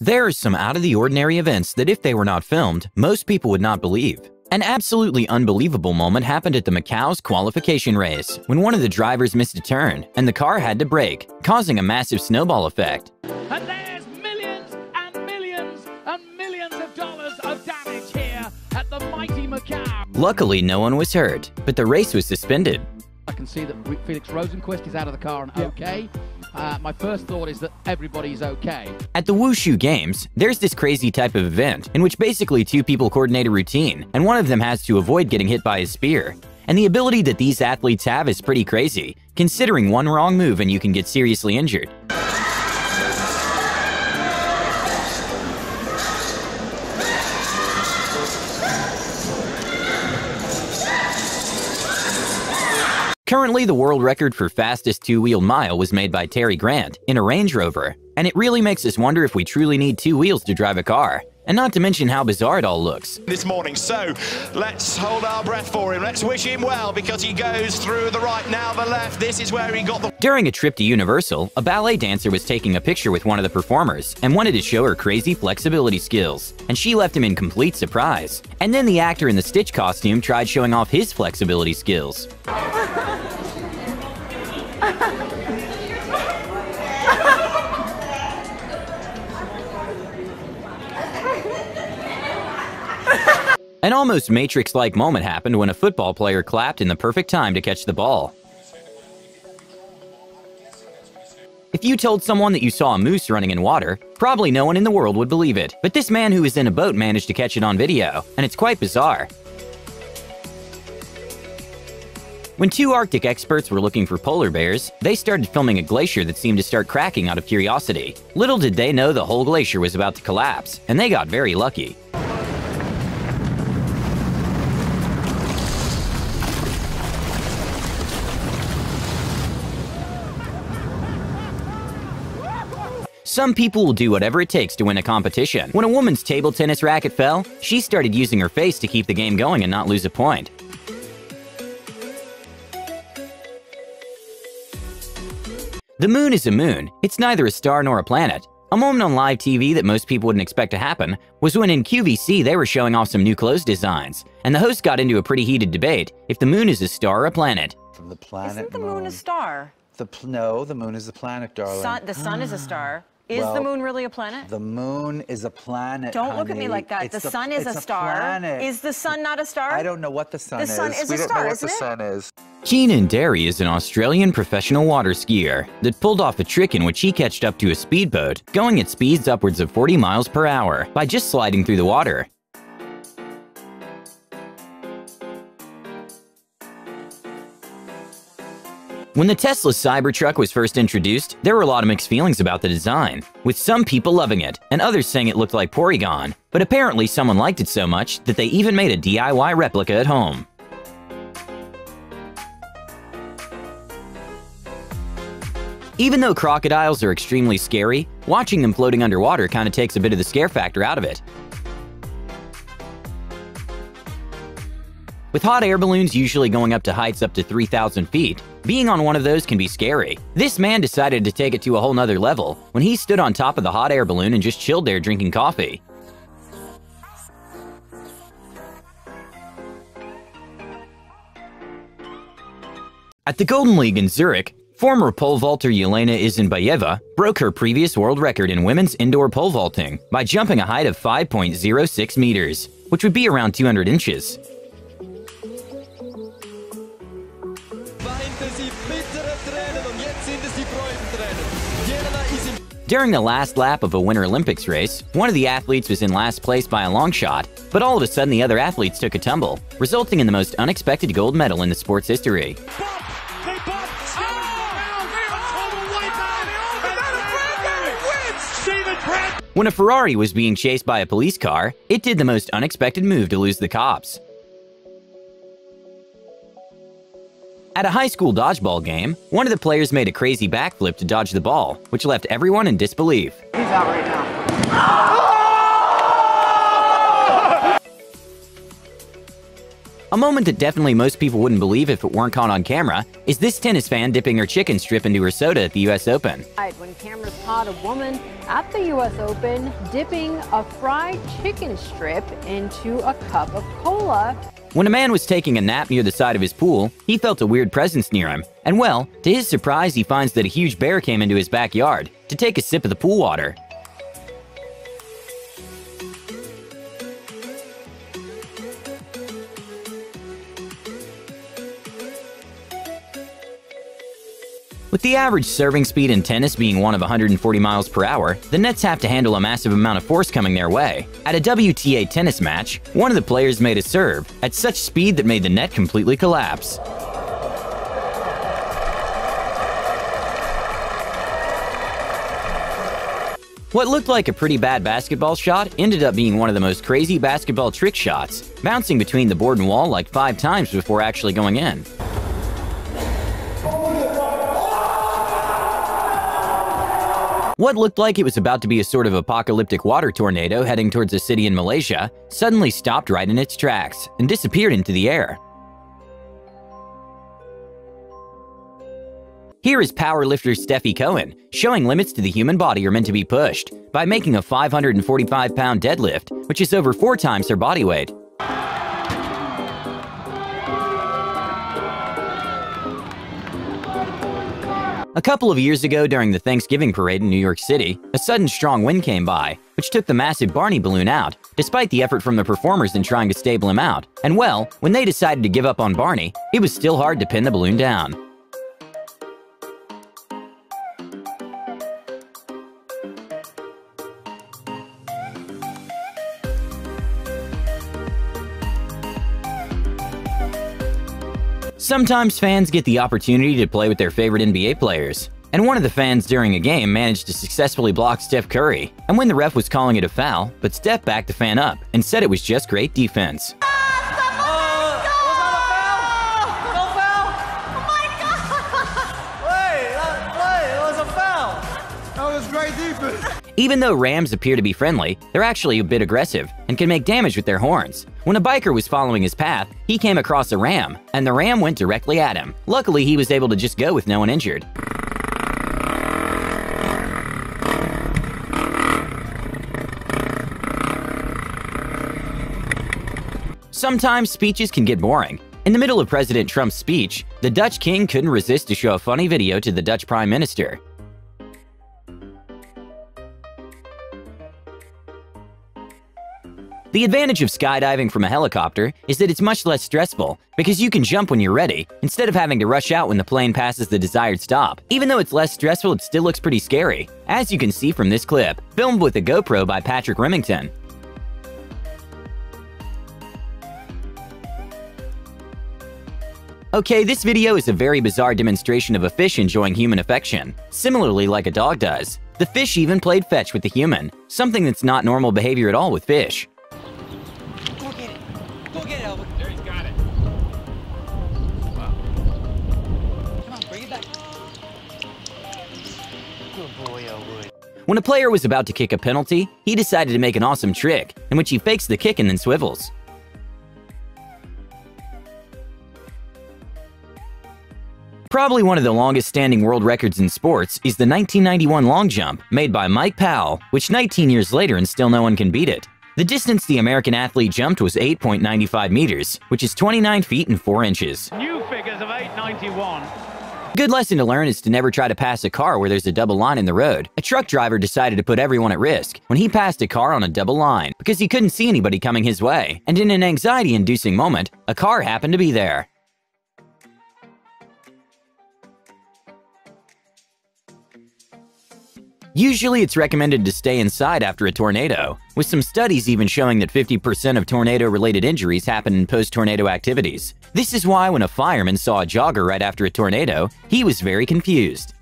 There are some out of the ordinary events that if they were not filmed, most people would not believe. An absolutely unbelievable moment happened at the Macau's qualification race when one of the drivers missed a turn and the car had to brake, causing a massive snowball effect. And there's millions and millions and millions of dollars of damage here at the mighty Macau. Luckily, no one was hurt, but the race was suspended. I can see that Felix Rosenqvist is out of the car and okay. Uh, my first thought is that everybody's okay. At the Wushu Games, there's this crazy type of event in which basically two people coordinate a routine, and one of them has to avoid getting hit by a spear. And the ability that these athletes have is pretty crazy, considering one wrong move and you can get seriously injured. Currently, the world record for fastest two-wheel mile was made by Terry Grant in a Range Rover, and it really makes us wonder if we truly need two wheels to drive a car. And not to mention how bizarre it all looks. This morning, so let's hold our breath for him. Let's wish him well because he goes through the right, now the left. This is where he got the. During a trip to Universal, a ballet dancer was taking a picture with one of the performers and wanted to show her crazy flexibility skills, and she left him in complete surprise. And then the actor in the Stitch costume tried showing off his flexibility skills. An almost Matrix-like moment happened when a football player clapped in the perfect time to catch the ball. If you told someone that you saw a moose running in water, probably no one in the world would believe it. But this man who was in a boat managed to catch it on video, and it's quite bizarre. When two Arctic experts were looking for polar bears, they started filming a glacier that seemed to start cracking out of curiosity. Little did they know the whole glacier was about to collapse, and they got very lucky. Some people will do whatever it takes to win a competition. When a woman's table tennis racket fell, she started using her face to keep the game going and not lose a point. The moon is a moon. It's neither a star nor a planet. A moment on live TV that most people wouldn't expect to happen was when in QVC they were showing off some new clothes designs, and the host got into a pretty heated debate if the moon is a star or a planet. From the planet Isn't the moon, a star? The pl- no, the moon is a planet, darling. Sun, the sun is a star. Is Well, the moon really a planet? The moon is a planet. Don't look at me like that. It's the sun is it's a star. planet. Is the sun not a star? I don't know what the sun The is. The sun is we a don't star, know what isn't the it? sun is. Keenan Derry is an Australian professional water skier that pulled off a trick in which he catched up to a speedboat, going at speeds upwards of 40 miles per hour, by just sliding through the water. When the Tesla Cybertruck was first introduced, there were a lot of mixed feelings about the design, with some people loving it and others saying it looked like Porygon. But apparently someone liked it so much that they even made a DIY replica at home. Even though crocodiles are extremely scary, watching them floating underwater kinda takes a bit of the scare factor out of it. With hot air balloons usually going up to heights up to 3,000 feet, being on one of those can be scary. This man decided to take it to a whole nother level when he stood on top of the hot air balloon and just chilled there drinking coffee. At the Golden League in Zurich, former pole vaulter Yelena Isinbayeva broke her previous world record in women's indoor pole vaulting by jumping a height of 5.06 meters, which would be around 200 inches. During the last lap of a Winter Olympics race, one of the athletes was in last place by a long shot, but all of a sudden the other athletes took a tumble, resulting in the most unexpected gold medal in the sport's history. When a Ferrari was being chased by a police car, it did the most unexpected move to lose the cops. At a high school dodgeball game, one of the players made a crazy backflip to dodge the ball, which left everyone in disbelief. A moment that definitely most people wouldn't believe if it weren't caught on camera is this tennis fan dipping her chicken strip into her soda at the US Open. When cameras caught a woman at the U.S. Open dipping a fried chicken strip into a cup of cola. When a man was taking a nap near the side of his pool, he felt a weird presence near him, and well, to his surprise, he finds that a huge bear came into his backyard to take a sip of the pool water. With the average serving speed in tennis being one of 140 miles per hour, the nets have to handle a massive amount of force coming their way. At a WTA tennis match, one of the players made a serve at such speed that made the net completely collapse. What looked like a pretty bad basketball shot ended up being one of the most crazy basketball trick shots, bouncing between the board and wall like five times before actually going in. What looked like it was about to be a sort of apocalyptic water tornado heading towards a city in Malaysia suddenly stopped right in its tracks and disappeared into the air. Here is powerlifter Stefi Cohen showing limits to the human body are meant to be pushed by making a 545 pound deadlift, which is over four times her body weight. A couple of years ago during the Thanksgiving parade in New York City, a sudden strong wind came by, which took the massive Barney balloon out, despite the effort from the performers in trying to stable him out. And well, when they decided to give up on Barney, it was still hard to pin the balloon down. Sometimes fans get the opportunity to play with their favorite NBA players. And one of the fans during a game managed to successfully block Steph Curry, and when the ref was calling it a foul, but Steph backed the fan up and said it was just great defense. Oh, Even though rams appear to be friendly, they're actually a bit aggressive and can make damage with their horns. When a biker was following his path, he came across a ram, and the ram went directly at him. Luckily, he was able to just go with no one injured. Sometimes speeches can get boring. In the middle of President Trump's speech, the Dutch king couldn't resist to show a funny video to the Dutch prime minister. The advantage of skydiving from a helicopter is that it's much less stressful because you can jump when you're ready instead of having to rush out when the plane passes the desired stop. Even though it's less stressful, it still looks pretty scary, as you can see from this clip, filmed with a GoPro by Patrick Remington. Okay, this video is a very bizarre demonstration of a fish enjoying human affection, similarly like a dog does. The fish even played fetch with the human, something that's not normal behavior at all with fish. When a player was about to kick a penalty, he decided to make an awesome trick, in which he fakes the kick and then swivels. Probably one of the longest standing world records in sports is the 1991 long jump made by Mike Powell, which 19 years later and still no one can beat it. The distance the American athlete jumped was 8.95 meters, which is 29 feet and 4 inches. New figures of 891. Good lesson to learn is to never try to pass a car where there's a double line in the road. A truck driver decided to put everyone at risk when he passed a car on a double line because he couldn't see anybody coming his way. And in an anxiety-inducing moment, a car happened to be there. Usually it's recommended to stay inside after a tornado, with some studies even showing that 50% of tornado-related injuries happen in post-tornado activities. This is why when a fireman saw a jogger right after a tornado, he was very confused.